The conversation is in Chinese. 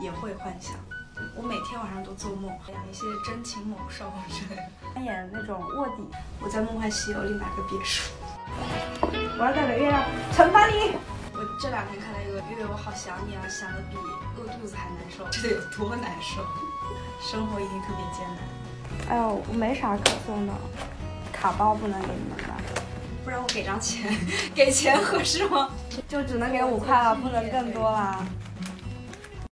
也会幻想。我每天晚上都做梦，养一些真情猛兽之类的，扮演那种卧底。我在梦幻西游里买个别墅，我要带着月亮惩罚你。我这两天看到一个月月，我好想你啊，想的比饿肚子还难受，这得有多难受？生活一定特别艰难。哎呦，我没啥可送的，卡包不能给你们吧？不然我给张钱，给钱合适吗？就只能给五块了，不能更多了。